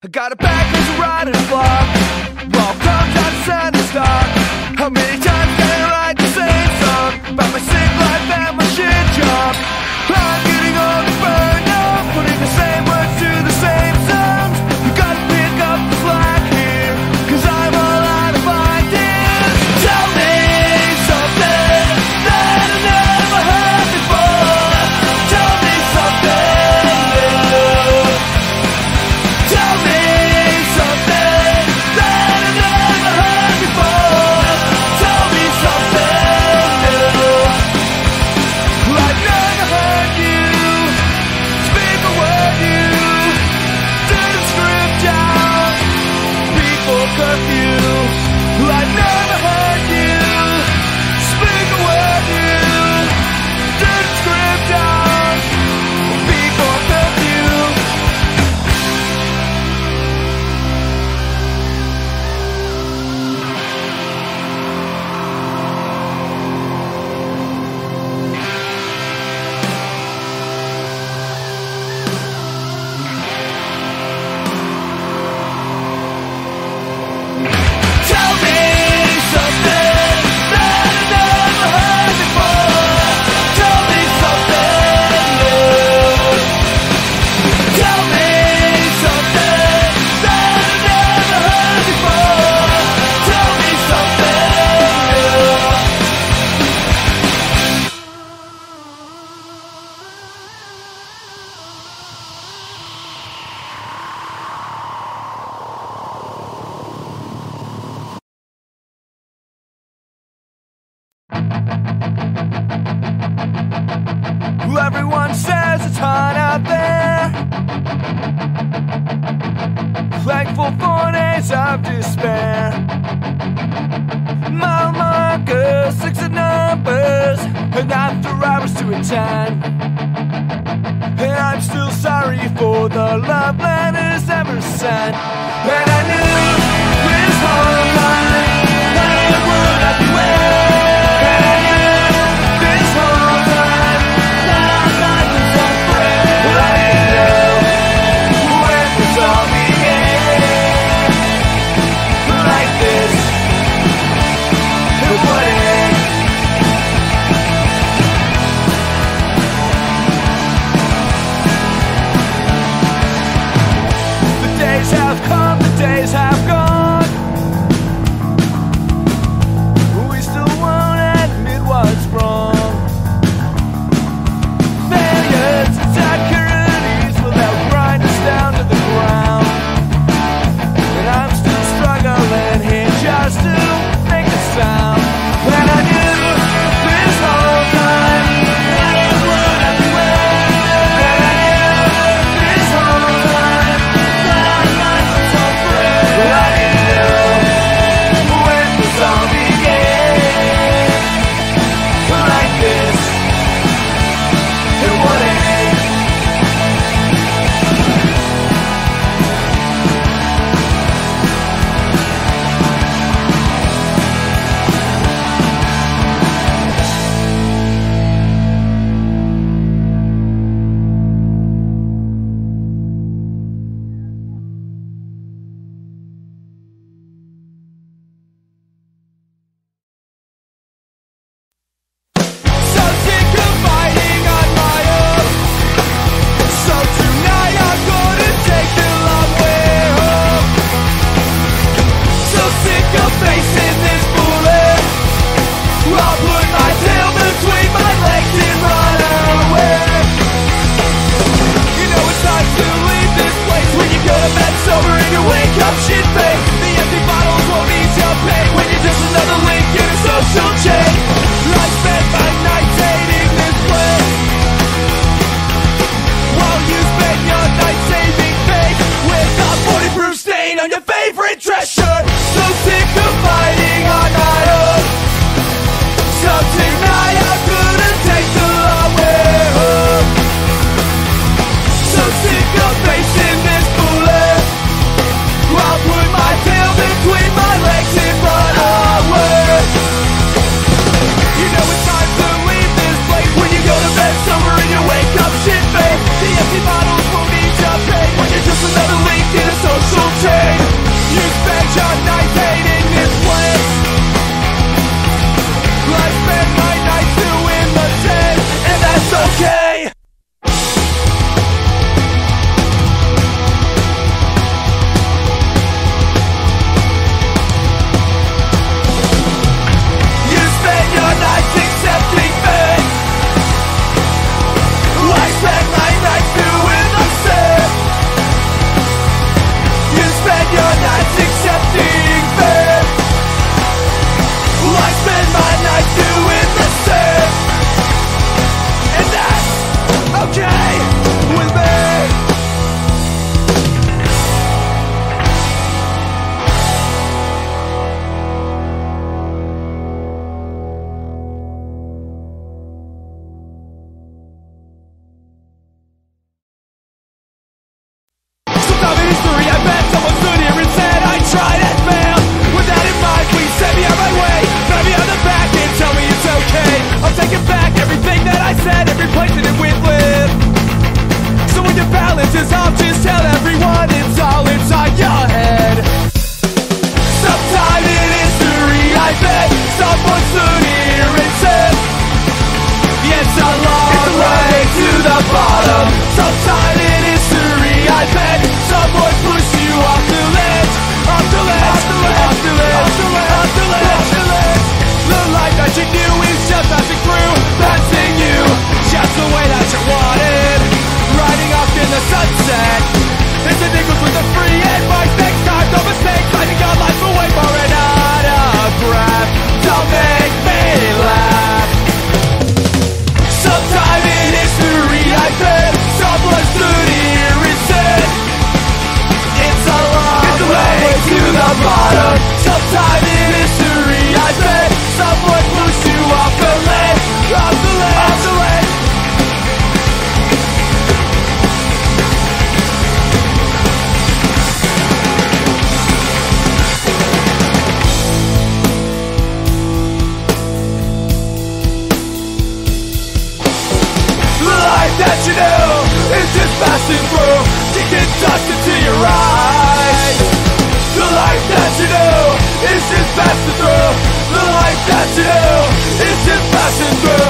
I got a back as a riding flop Walked off that center stock How many times can I write the same song? About my sick life and my shit job. I'm getting old Perfume. you Everyone says it's hot out there. Thankful for days of despair. Mile markers, six of numbers, and after hours to a ten. And I'm still sorry for the love letters ever sent. And I knew it was hard. trying to bottom. Some time in history I bet that you know is just passing through. Kicking dust into your eyes. The life that you know is just passing through. The life that you know is just passing through